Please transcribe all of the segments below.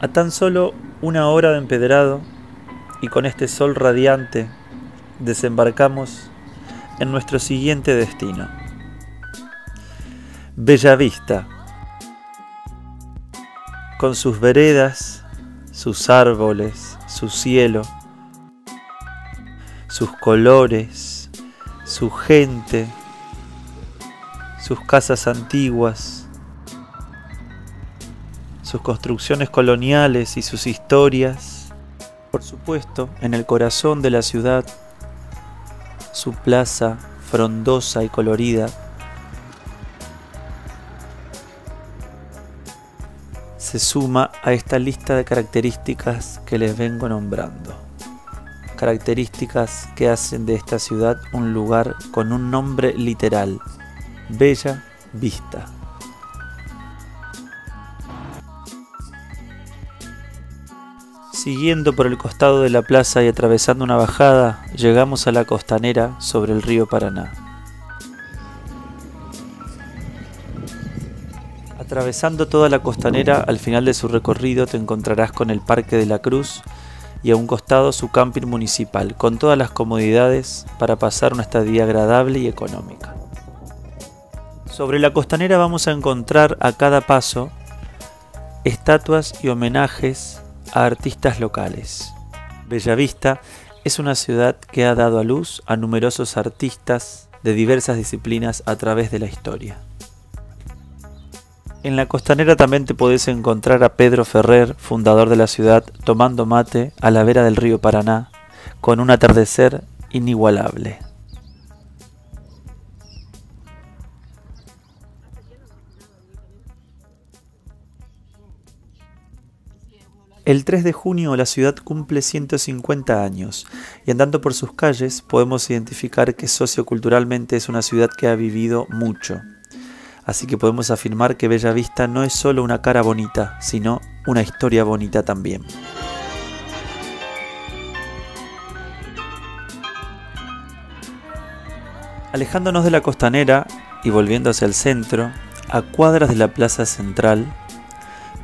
A tan solo una hora de empedrado y con este sol radiante desembarcamos en nuestro siguiente destino. Bellavista, con sus veredas, sus árboles, su cielo, sus colores, su gente, sus casas antiguas, sus construcciones coloniales y sus historias. Por supuesto, en el corazón de la ciudad, su plaza frondosa y colorida. Se suma a esta lista de características que les vengo nombrando. Características que hacen de esta ciudad un lugar con un nombre literal, Bella Vista. Siguiendo por el costado de la plaza y atravesando una bajada, llegamos a la costanera sobre el río Paraná. Atravesando toda la costanera, al final de su recorrido te encontrarás con el Parque de la Cruz y a un costado su camping municipal, con todas las comodidades para pasar una estadía agradable y económica. Sobre la costanera vamos a encontrar a cada paso estatuas y homenajes a artistas locales. Bellavista es una ciudad que ha dado a luz a numerosos artistas de diversas disciplinas a través de la historia. En la costanera también te podés encontrar a Pedro Ferrer, fundador de la ciudad, tomando mate a la vera del río Paraná, con un atardecer inigualable. El 3 de junio la ciudad cumple 150 años y andando por sus calles podemos identificar que socioculturalmente es una ciudad que ha vivido mucho. Así que podemos afirmar que Bella Vista no es solo una cara bonita, sino una historia bonita también. Alejándonos de la costanera y volviendo hacia el centro, a cuadras de la plaza central,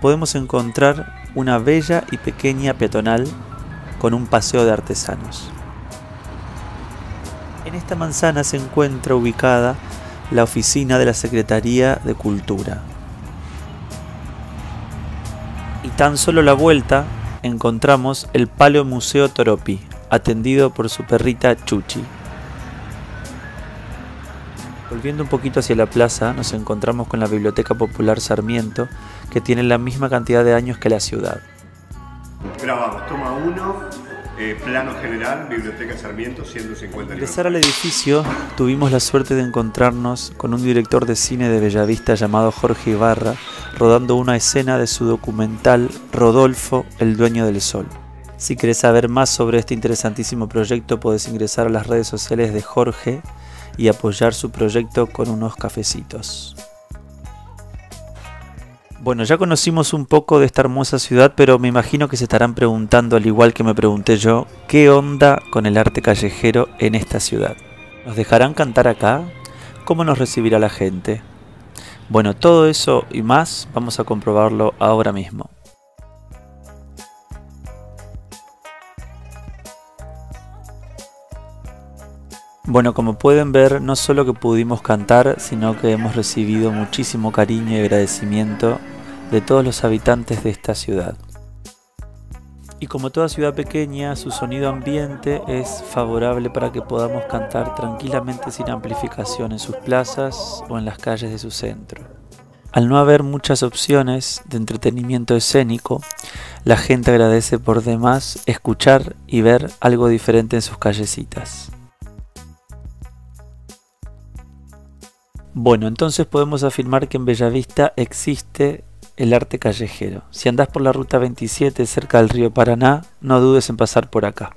podemos encontrar una bella y pequeña peatonal con un paseo de artesanos. En esta manzana se encuentra ubicada la oficina de la Secretaría de Cultura. Y tan solo la vuelta encontramos el Paleo Museo Toropi, atendido por su perrita Chuchi. Volviendo un poquito hacia la plaza, nos encontramos con la Biblioteca Popular Sarmiento, que tiene la misma cantidad de años que la ciudad. Grabamos, toma uno, eh, plano general, Biblioteca Sarmiento, 150 Al ingresar al edificio, tuvimos la suerte de encontrarnos con un director de cine de Bellavista llamado Jorge Ibarra, rodando una escena de su documental Rodolfo, el dueño del sol. Si querés saber más sobre este interesantísimo proyecto, podés ingresar a las redes sociales de Jorge y apoyar su proyecto con unos cafecitos. Bueno, ya conocimos un poco de esta hermosa ciudad, pero me imagino que se estarán preguntando, al igual que me pregunté yo, ¿qué onda con el arte callejero en esta ciudad? ¿Nos dejarán cantar acá? ¿Cómo nos recibirá la gente? Bueno, todo eso y más vamos a comprobarlo ahora mismo. Bueno, como pueden ver, no solo que pudimos cantar, sino que hemos recibido muchísimo cariño y agradecimiento de todos los habitantes de esta ciudad. Y como toda ciudad pequeña, su sonido ambiente es favorable para que podamos cantar tranquilamente sin amplificación en sus plazas o en las calles de su centro. Al no haber muchas opciones de entretenimiento escénico, la gente agradece por demás escuchar y ver algo diferente en sus callecitas. Bueno, entonces podemos afirmar que en Bellavista existe el arte callejero. Si andás por la ruta 27 cerca del río Paraná, no dudes en pasar por acá.